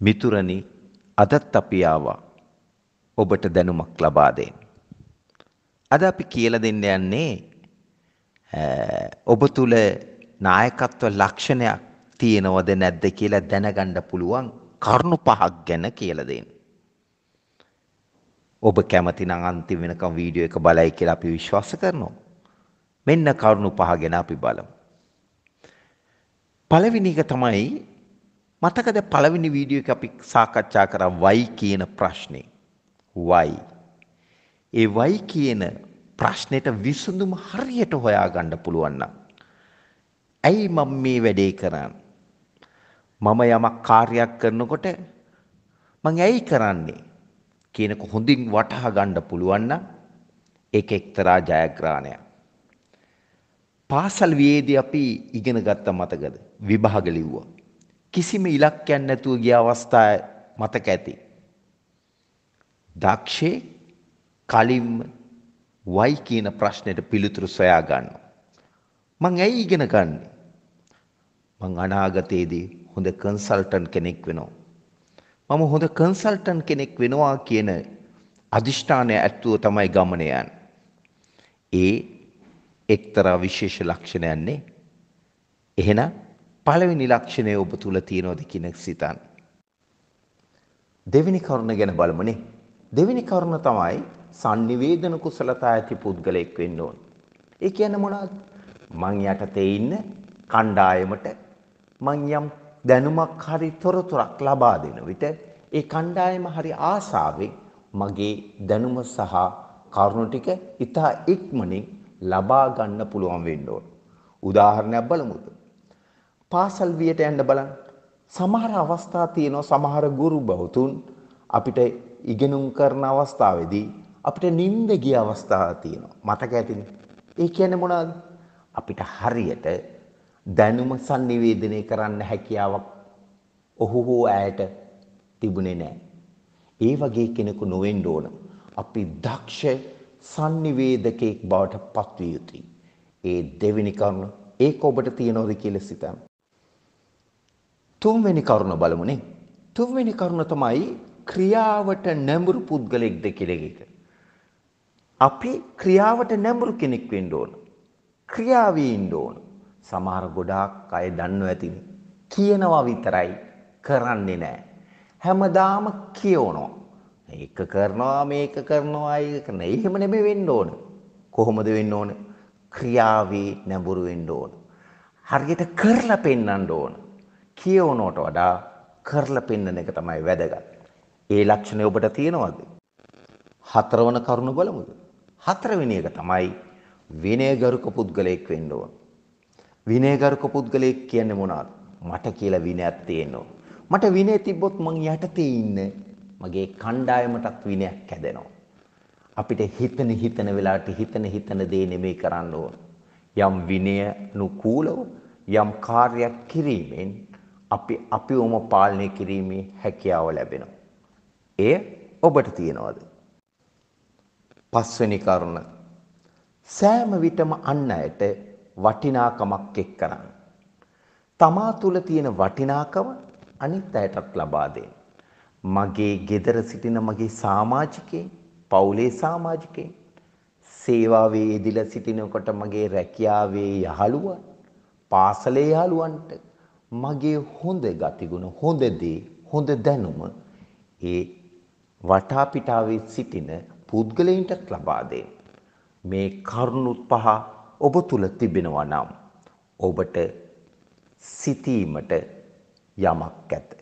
මිතුරනි අදත් අපි ආවා ඔබට දැනුමක් ලබා දෙන්න. අද අපි කියලා දෙන්න යන්නේ ඔබ තුල නායකත්ව ලක්ෂණයක් තියෙනවද නැද්ද කියලා දැනගන්න පුළුවන් කරුණු පහක් ගැන කියලා දෙන්න. ඔබ කැමති නම් අන්තිම වෙනකම් වීඩියෝ එක බලයි කියලා අපි විශ්වාස කරනවා. මෙන්න කරුණු පහ ගැන අපි බලමු. පළවෙනි එක තමයි මතකද පළවෙනි වීඩියෝ එක අපි සාකච්ඡා කරා වයි කියන ප්‍රශ්නේ. වයි. ඒ වයි කියන ප්‍රශ්නෙට විසඳුම හරියට හොයාගන්න පුළුවන් නම් ඇයි මම මේ වැඩේ කරන්නේ? මම යමක් කාර්යයක් කරනකොට මං ඇයි කරන්නේ කියනක හොඳින් වටහා ගන්න පුළුවන් නම් ඒක එක්තරා ජයග්‍රහණයක්. පාසල් වියේදී අපි ඉගෙන ගත්ත මතකද? විභාග ලිව්වා. කිසිම ඉලක්කයක් නැතුව ගිය අවස්ථා මතක ඇති. දක්ෂේ කලින්ම වයි කියන ප්‍රශ්නෙට පිළිතුරු සොයා ගන්නවා. මං ඇයි ඉගෙන ගන්නේ? මං අනාගතයේදී හොඳ කන්සල්ටන්ට් කෙනෙක් වෙනවා. මම හොඳ කන්සල්ටන්ට් කෙනෙක් වෙනවා කියන අදිෂ්ඨානය ඇත්තුව තමයි ගමන යන්නේ. ඒ එක්තරා විශේෂ ලක්ෂණයක් නේ. එහෙනම් පළවෙනි ලක්ෂණය ඔබ තුල තියෙනවද කියන සිතන්න. දෙවෙනි කරුණ ගැන බලමුනේ. දෙවෙනි කරුණ තමයි sannivedana කුසලතා ඇති පුද්ගලයෙක් වෙන්න ඕන. ඒ කියන්නේ මොනවද? මං යටතේ ඉන්න කණ්ඩායමට මං යම් දැනුමක් හරි තොරතුරක් ලබා දෙන විට ඒ කණ්ඩායම හරි ආසාවෙන් මගේ දැනුම සහ කරුණු ටික ඉතා ඉක්මනින් ලබා ගන්න පුළුවන් වෙන්න ඕන. උදාහරණයක් බලමුද? පාසල් වියට යන්න බලන්න. සමහර අවස්ථා තියෙනවා සමහර ගුරු බෞතුන් අපිට ඉගෙනුම් කරන අවස්ථාවේදී අපිට නිින්ද ගිය අවස්ථා තියෙනවා. මතක ඇතිනේ. ඒ කියන්නේ මොනවද? අපිට හරියට දැනුම sannivedanaya කරන්න හැකියාවක් ඔහු හෝ ඇයට තිබුණේ නැහැ. ඒ වගේ කෙනෙකු නොවෙන්න ඕන. අපි දක්ෂ sannivedakෙක් බවට පත්විය යුතුයි. ඒ දෙවෙනි කරුණ ඒක ඔබට තියනවද කියලා සිතන්න. තුන්වෙනි කරුණ බලමුනේ. තුන්වෙනි කරුණ තමයි ක්‍රියාවට නැඹුරු පුද්ගලෙක්ද කියලා එක. අපි ක්‍රියාවට නැඹුරු කෙනෙක් වෙන්න ඕන. ක්‍රියාවේ ඉන්න ඕන. සමහර ගොඩාක් අය දන්නව ඇතිනේ. කියනවා විතරයි කරන්නේ නැහැ. හැමදාම කියවනවා. මේක කරනවා මේක කරනවා ඒක කරන. එහෙම නෙමෙයි වෙන්න ඕන. කොහොමද වෙන්න ඕන? ක්‍රියාවේ නැඹුරු වෙන්න ඕන. හරියට කරලා පෙන්වන්න ඕන. කියවනවට වඩා කරලා පෙන්වන එක තමයි වැදගත්. ඒ ලක්ෂණය ඔබට තියෙනවද? හතරවන කරුණ බලමුද? හතරවෙනි එක තමයි විනයගරුක පුද්ගලයෙක් වෙන්න ඕන. විනයගරුක පුද්ගලයෙක් කියන්නේ මොනවද? මට කියලා විනයක් තියෙන්න ඕන. මට විනය තිබ්බොත් මං යටතේ ඉන්න මගේ කණ්ඩායමටත් විනයක් හැදෙනවා. අපිට හිතන හිතන වෙලාවට හිතන හිතන දේ නෙමෙයි කරන්න ඕන. යම් විනය නුකූලව යම් කාර්යයක් කිරීමෙන් අපි අපිවම පාලනය කිරීමේ හැකියාව ලැබෙනවා. එය ඔබට තියෙනවද? පස්වෙනි කරුණ සෑම විටම අන් අයට වටිනාකමක් එක් කරන්න. තමා තුල තියෙන වටිනාකම අනිත් අයටත් ලබා දෙන්න. මගේ ගෙදර සිටින මගේ සමාජිකයන්, පවුලේ සමාජිකයන්, සේවාවේ යෙදিলা සිටිනකොට මගේ රැකියාවේ යහළුවන්, පාසලේ යහළුවන්ට මගේ හොඳ ගතිගුණ හොඳ දේ හොඳ දැනුම ඒ වටාපිටාවේ සිටින පුද්ගලයින්ටත් ලබා දෙන්න. මේ කරුණු පහ ඔබ තුල තිබෙනවා නම් ඔබට සිතීමට යමක් ඇත.